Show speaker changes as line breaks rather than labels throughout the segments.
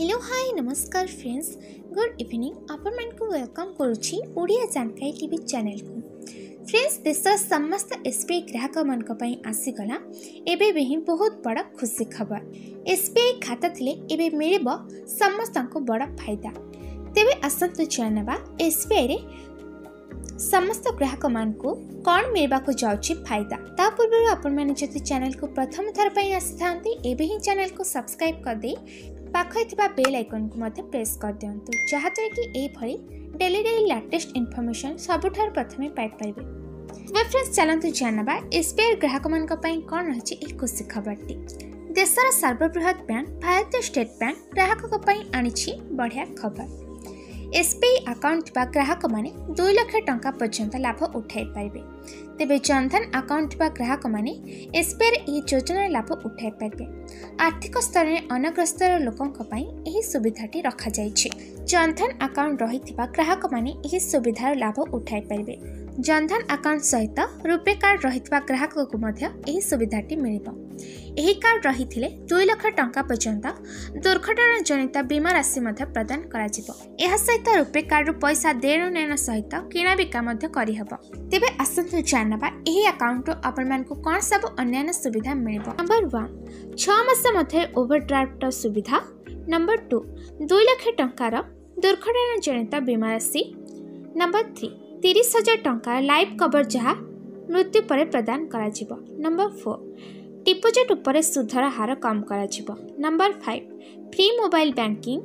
hello hi नमस्कार friends good evening आपन मन को वेलकम करूछि ओडिया जानकारी टीवी चैनल को फ्रेंड्स देश समस्त एसबीआई ग्राहक मन को पई आसी गला एबे बेही बहुत बड़ा खुशी खबर एसबीआई खाता थिले एबे मिलिब समस्त को बड़ा फायदा तेबे असंत जानबा एसबीआई रे समस्त ग्राहक मान को कौन मिलवा को जाउची फायदा ता पूर्व आपन माने जति चैनल को प्रथम थार पई आसी एबे ही चैनल को सब्सक्राइब कर दे ପାଖରେ ଥିବା ବେଲ୍ ଆଇକନ୍କୁ ମଧ୍ୟ ପ୍ରେସ୍ କରିଦିଅନ୍ତୁ ଯାହାଦ୍ୱାରା କି ଏହିଭଳି ଡେଲି ଡେଲି ଲାଟେଷ୍ଟ ଇନଫର୍ମେସନ୍ ସବୁଠାରୁ ପ୍ରଥମେ ପାଇପାରିବେ ତେବେ ଫ୍ରେଣ୍ଡସ୍ ଚାଲନ୍ତୁ ଜାଣିବା ଆଇ ଗ୍ରାହକମାନଙ୍କ ପାଇଁ କ'ଣ ରହିଛି ଏହି ଖୁସି ଖବରଟି ଦେଶର ସର୍ବବୃହତ ବ୍ୟାଙ୍କ ଭାରତୀୟ ଷ୍ଟେଟ୍ ବ୍ୟାଙ୍କ ଗ୍ରାହକଙ୍କ ପାଇଁ ଆଣିଛି ବଢ଼ିଆ ଖବର ଏସ୍ ବି ଆଇ ଆକାଉଣ୍ଟ ଥିବା ଗ୍ରାହକମାନେ ଦୁଇ ଲକ୍ଷ ଟଙ୍କା ପର୍ଯ୍ୟନ୍ତ ଲାଭ ଉଠାଇ ପାରିବେ ତେବେ ଜନଧନ ଆକାଉଣ୍ଟ ଥିବା ଗ୍ରାହକମାନେ ଏସ୍ବିଆଇରେ ଏହି ଯୋଜନାର ଲାଭ ଉଠାଇ ପାରିବେ ଆର୍ଥିକ ସ୍ତରରେ ଅନଗ୍ରସ୍ତର ଲୋକଙ୍କ ପାଇଁ ଏହି ସୁବିଧାଟି ରଖାଯାଇଛି ଜନଧନ ଆକାଉଣ୍ଟ ରହିଥିବା ଗ୍ରାହକମାନେ ଏହି ସୁବିଧାର ଲାଭ ଉଠାଇ ପାରିବେ ଜନଧନ ଆକାଉଣ୍ଟ ସହିତ ରୂପେ କାର୍ଡ଼ ରହିଥିବା ଗ୍ରାହକକୁ ମଧ୍ୟ ଏହି ସୁବିଧାଟି ମିଳିବ ଏହି କାର୍ଡ଼ ରହିଥିଲେ ଦୁଇ ଲକ୍ଷ ଟଙ୍କା ପର୍ଯ୍ୟନ୍ତ ଦୁର୍ଘଟଣା ଜନିତ ବୀମା ରାଶି ମଧ୍ୟ ପ୍ରଦାନ କରାଯିବ ଏହା ସହିତ ରୂପେ କାର୍ଡ଼ରୁ ପଇସା ଦେଣନେଣ ସହିତ କିଣାବିକା ମଧ୍ୟ କରିହେବ ତେବେ ଆସନ୍ତୁ ଜାଣିନେବା ଏହି ଆକାଉଣ୍ଟରୁ ଆପଣମାନଙ୍କୁ କ'ଣ ସବୁ ଅନ୍ୟାନ୍ୟ ସୁବିଧା ମିଳିବ ନମ୍ବର ୱାନ୍ ଛଅ ମାସ ମଧ୍ୟରେ ଓଭରଡ୍ରାଫ୍ଟର ସୁବିଧା ନମ୍ବର ଟୁ ଦୁଇ ଲକ୍ଷ ଟଙ୍କାର ଦୁର୍ଘଟଣାଜନିତ ବୀମା ରାଶି ନମ୍ବର ଥ୍ରୀ ତିରିଶ ହଜାର ଟଙ୍କା ଲାଇଫ୍ କଭର ଯାହା ମୃତ୍ୟୁ ପରେ ପ୍ରଦାନ କରାଯିବ ନମ୍ବର ଫୋର୍ ଡିପୋଜିଟ୍ ଉପରେ ସୁଧର ହାର କମ୍ କରାଯିବ number five free mobile banking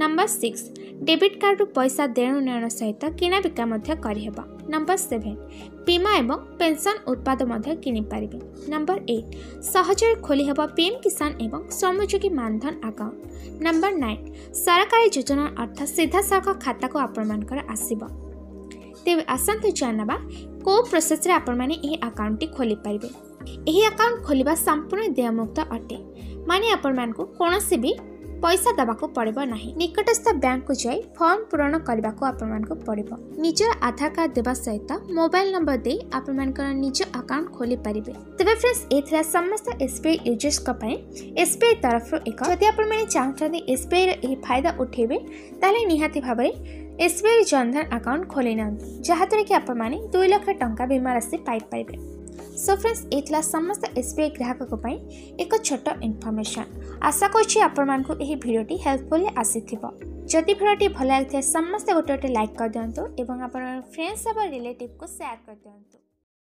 number six debit କାର୍ଡ଼ରୁ ପଇସା ଦେଣନେଣ ସହିତ କିଣାବିକା ମଧ୍ୟ କରିହେବ ନମ୍ବର ସେଭେନ୍ ବୀମା ଏବଂ ପେନ୍ସନ୍ ଉତ୍ପାଦ ମଧ୍ୟ କିଣିପାରିବେ ନମ୍ବର ଏଇଟ୍ ସହଜରେ ଖୋଲିହେବ ପିଏମ୍ କିଷାନ ଏବଂ Shramyogi Maandhan account number nine ସରକାରୀ ଯୋଜନା ଅର୍ଥ ସିଧାସଳଖ ଖାତାକୁ ଆପଣମାନଙ୍କର ଆସିବ ତେବେ ଆସନ୍ତୁ ଜାଣିବା କେଉଁ ପ୍ରୋସେସ୍ରେ ଆପଣମାନେ ଏହି ଆକାଉଣ୍ଟଟି ଖୋଲିପାରିବେ ଏହି ଆକାଉଣ୍ଟ ଖୋଲିବା ସମ୍ପୂର୍ଣ୍ଣ ଦେୟମୁକ୍ତ ଅଟେ ମାନେ ଆପଣମାନଙ୍କୁ କୌଣସି ବି ପଇସା ଦେବାକୁ ପଡ଼ିବ ନାହିଁ ନିକଟସ୍ଥ ବ୍ୟାଙ୍କକୁ ଯାଇ ଫର୍ମ ପୂରଣ କରିବାକୁ ଆପଣମାନଙ୍କୁ ପଡ଼ିବ ନିଜର ଆଧାର କାର୍ଡ଼ ଦେବା ସହିତ ମୋବାଇଲ ନମ୍ବର ଦେଇ ଆପଣମାନଙ୍କର ନିଜ ଆକାଉଣ୍ଟ ଖୋଲିପାରିବେ ତେବେ ଫ୍ରେଣ୍ଡସ୍ ଏ ଥିଲା ସମସ୍ତ ଏସ୍ବିଆଇ ୟୁଜର୍ସଙ୍କ ପାଇଁ ଏସ୍ବିଆଇ ତରଫରୁ ଏକ ଯଦି ଆପଣମାନେ ଚାହୁଁଛନ୍ତି ଏସ୍ବିଆଇର ଏହି ଫାଇଦା ଉଠାଇବେ ତାହେଲେ ନିହାତି ଭାବରେ ଏସ୍ବିଆଇ ଜନଧନ ଆକାଉଣ୍ଟ ଖୋଲି ନିଅନ୍ତୁ ଯାହାଦ୍ୱାରା କି ଆପଣମାନେ ଦୁଇ ଲକ୍ଷ ଟଙ୍କା ବୀମା ରାଶି ପାଇପାରିବେ ସୋ ଫ୍ରେଣ୍ଡସ୍ ଏ ଥିଲା ସମସ୍ତ ଏସ୍ବିଆଇ ଗ୍ରାହକଙ୍କ ପାଇଁ ଏକ ଛୋଟ ଇନଫର୍ମେସନ୍ আশা করছি আপনার এই ভিডিওটি হেল্পফুল আসিথিব যদি ভিডিওটি ভাল লাগি সমস্তে গোটে গোটে লাইক করে দিও এবং আপনার ফ্রেন্ডস এবং রিলেটিভ কু সেয়ার করে দিও